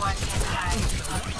one can hide.